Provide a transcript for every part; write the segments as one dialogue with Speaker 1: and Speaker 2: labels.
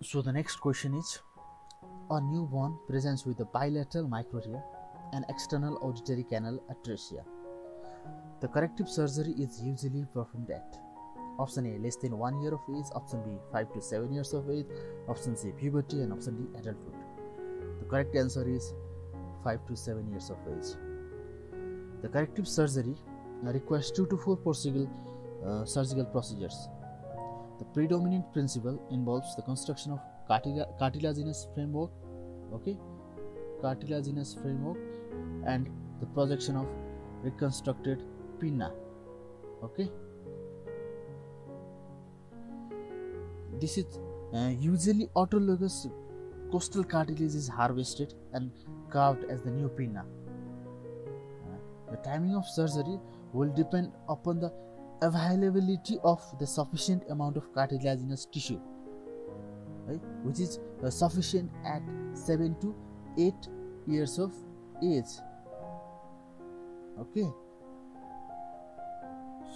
Speaker 1: So the next question is a newborn presents with a bilateral microtia and external auditory canal atresia. The corrective surgery is usually performed at option A less than 1 year of age, option B 5 to 7 years of age, option C puberty and option D adulthood. The correct answer is 5 to 7 years of age. The corrective surgery requires 2 to 4 possible uh, surgical procedures. The predominant principle involves the construction of cartilaginous framework, okay, cartilaginous framework, and the projection of reconstructed pinna, okay. This is uh, usually autologous costal cartilage is harvested and carved as the new pinna. Uh, the timing of surgery will depend upon the availability of the sufficient amount of cartilaginous tissue right, which is uh, sufficient at 7 to 8 years of age. Okay.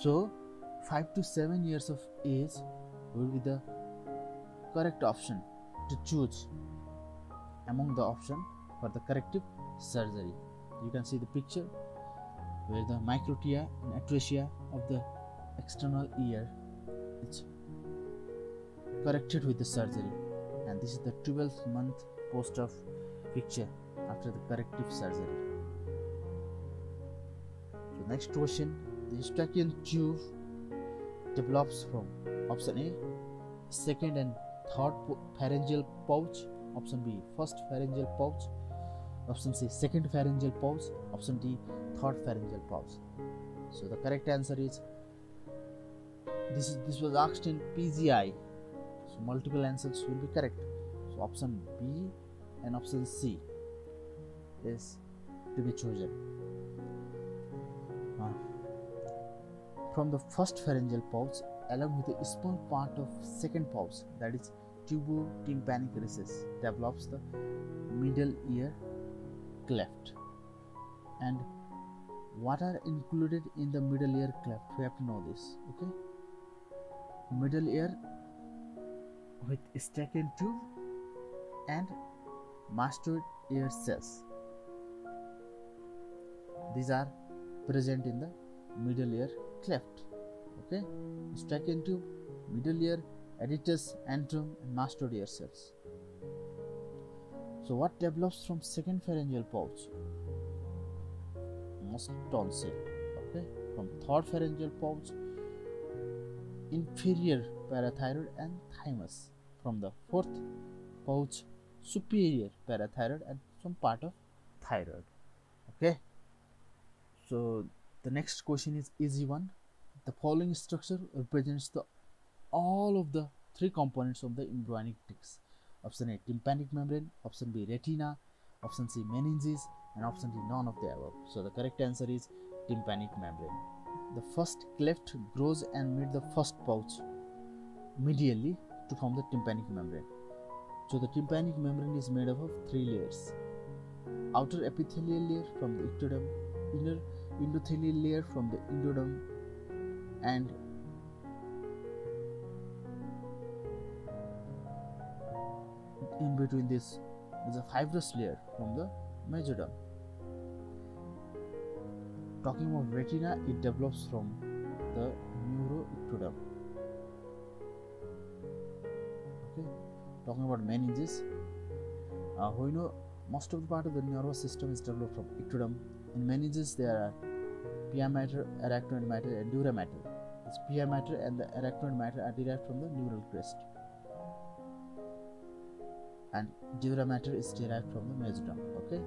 Speaker 1: So 5 to 7 years of age will be the correct option to choose among the option for the corrective surgery. You can see the picture where the microtia and atresia of the external ear is corrected with the surgery. And this is the 12th month post of picture after the corrective surgery. So next question. The eustachian tube develops from option a second and third pharyngeal pouch option b first pharyngeal pouch option c second pharyngeal pouch option d third pharyngeal pouch. So the correct answer is this is this was asked in PGI so multiple answers will be correct. So option B and option C is to be chosen uh, from the first pharyngeal pouch along with a small part of second pouch that is tubo-tympanic recess develops the middle ear cleft. And what are included in the middle ear cleft? We have to know this okay middle ear with Eustachian tube and mastoid air cells. These are present in the middle ear cleft. Okay, Eustachian tube, middle ear, aditus, antrum, and mastoid air cells. So, what develops from second pharyngeal pouch? Most tonsil. Okay, from third pharyngeal pouch, inferior parathyroid and thymus from the fourth pouch superior parathyroid and some part of thyroid. Okay? So the next question is easy one. The following structure represents the all of the three components of the embryonic disc. Option a tympanic membrane. Option b retina. Option c meninges. And option d none of the above. So the correct answer is tympanic membrane the first cleft grows and meets the first pouch medially to form the tympanic membrane. So the tympanic membrane is made up of three layers. Outer epithelial layer from the ectoderm, inner endothelial layer from the endoderm, and in between this is a fibrous layer from the mesoderm talking about retina it develops from the neuroectoderm okay talking about meninges. Uh, we know most of the part of the nervous system is developed from ectoderm. In meninges there are pia mater arachnoid mater and dura mater. This pia mater and the arachnoid mater are derived from the neural crest. And dura mater is derived from the mesoderm okay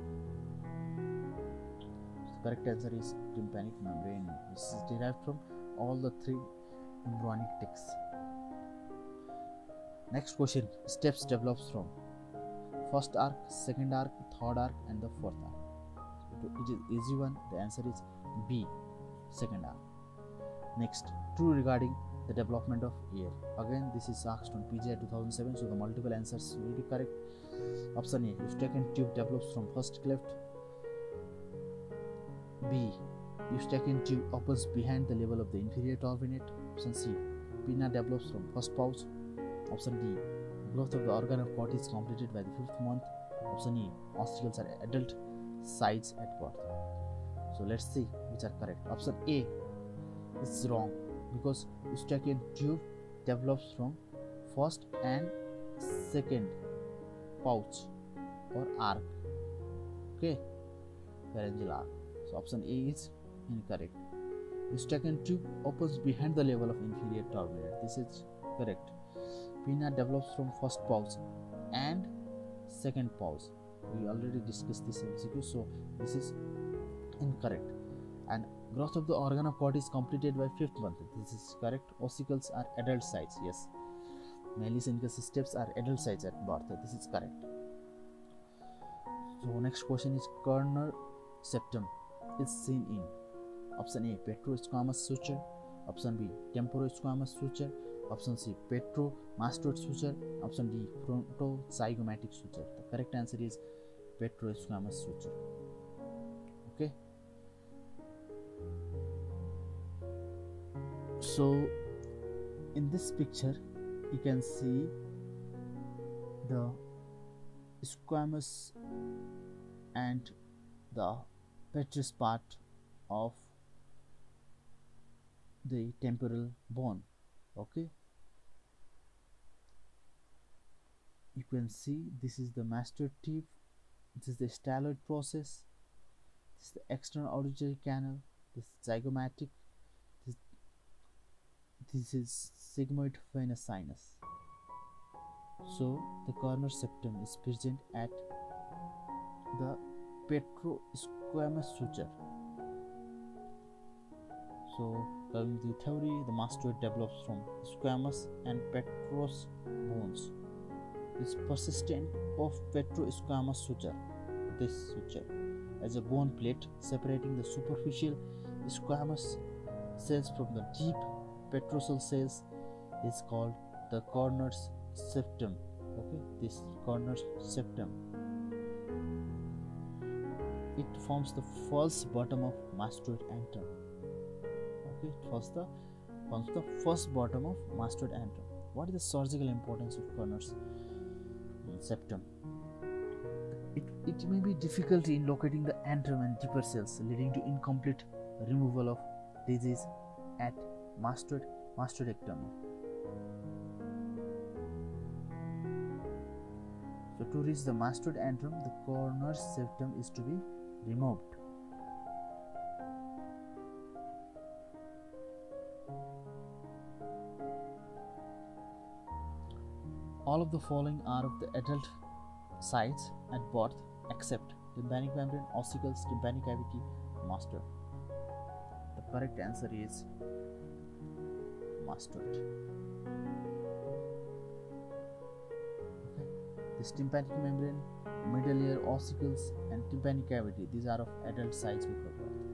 Speaker 1: correct answer is tympanic membrane which is derived from all the three embryonic discs. Next question stapes develops from first arc, second arc, third arc, and the fourth arc. So it is easy one. The answer is B, second arc. Next, true regarding the development of ear. Again, this is asked on PGI 2007, so the multiple answers will be correct. Option A: Eustachian tube develops from first cleft B. Eustachian tube opens behind the level of the inferior turbinate. Option C. Pinna develops from first pouch. Option D. growth of the organ of Corti is completed by the fifth month. Option E. Ossicles are adult size at birth. So let's see which are correct. Option A is wrong because eustachian tube develops from first and second pouch or arc. Okay, pharyngeal arc. So option A is incorrect. Eustachian tube opens behind the level of inferior turbinate. This is correct. Pinna develops from first pouch and second pouch. We already discussed this MCQ, so this is incorrect. And growth of the organ of Corti is completed by fifth month. This is correct. Ossicles are adult size. Yes. Malleus incus stapes are adult size at birth. This is correct. So next question is Korner septum is seen in option A petrosquamous suture, option B temporosquamous suture, option C petromastoid suture, option D frontozygomatic suture. The correct answer is petrosquamous suture. Okay. So in this picture you can see the squamous and the petrous part of the temporal bone okay? You can see this is the master tube this is the styloid process this is the external auditory canal this is zygomatic this, this is sigmoid venous sinus. So the Korner septum is present at the petrosquamous suture so to the theory the mastoid develops from squamous and petrous bones. Is persistent of petrosquamous suture this suture as a bone plate separating the superficial squamous cells from the deep petrosal cells is called the Korner's septum. Okay this Korner septum it forms the false bottom of mastoid antrum okay it forms the forms the first bottom of mastoid antrum what is the surgical importance of Korner's septum? It, it may be difficulty in locating the antrum and deeper cells leading to incomplete removal of disease at mastoid mastoidectomy So to reach the mastoid antrum, the Korner septum is to be removed. All of the following are of the adult size at birth except the tympanic membrane, ossicles, tympanic cavity, mastoid. The correct answer is mastoid. Okay. This tympanic membrane, middle ear ossicles, and tympanic cavity, these are of adult size before birth.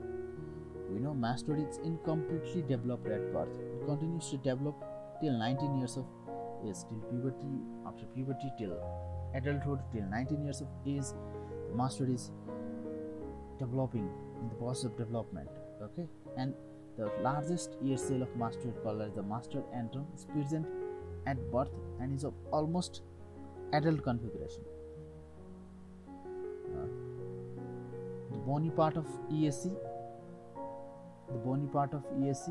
Speaker 1: We know mastoid is incompletely developed at birth. It continues to develop till 19 years of age, till puberty, after puberty, till adulthood, till 19 years of age, the mastoid is developing in the process of development. Okay, and the largest ear cell of mastoid called as the mastoid antrum is present at birth and is of almost adult configuration. Bony part of ESC, the bony part of ESC,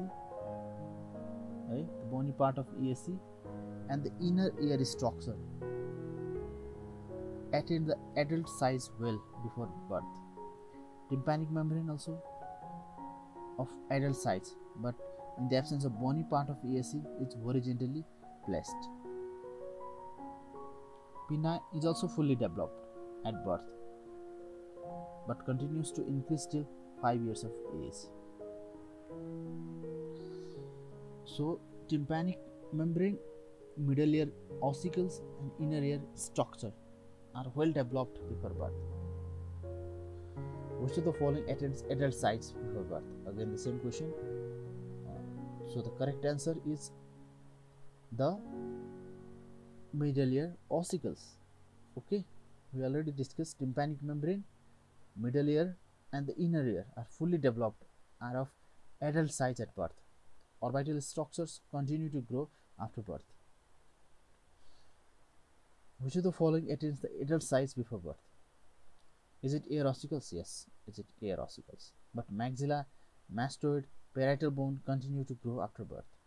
Speaker 1: right? The bony part of ESC, and the inner ear structure attain the adult size well before birth. Tympanic membrane also of adult size, but in the absence of bony part of ESC, it's horizontally placed. Pinna is also fully developed at birth but continues to increase till 5 years of age. So, tympanic membrane, middle ear ossicles, and inner ear structure are well developed before birth. Which of the following attains adult size before birth? Again, the same question. So, the correct answer is the middle ear ossicles okay we already discussed tympanic membrane middle ear and the inner ear are fully developed are of adult size at birth. Orbital structures continue to grow after birth. Which of the following attains the adult size before birth? Is it ear ossicles yes is it ear ossicles but maxilla mastoid parietal bone continue to grow after birth